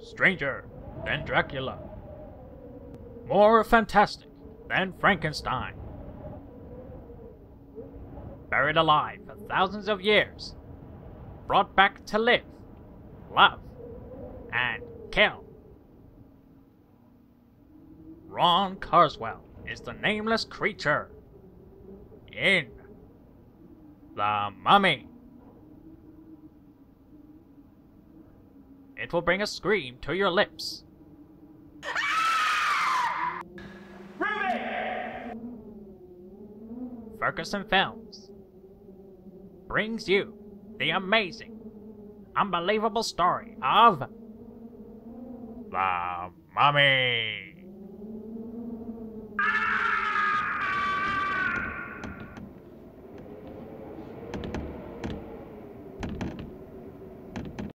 Stranger than Dracula. More fantastic than Frankenstein. Buried alive for thousands of years. Brought back to live, love, and kill. Ron Carswell is the nameless creature in The Mummy. It will bring a scream to your lips. Ferguson Films brings you the amazing, unbelievable story of The Mummy.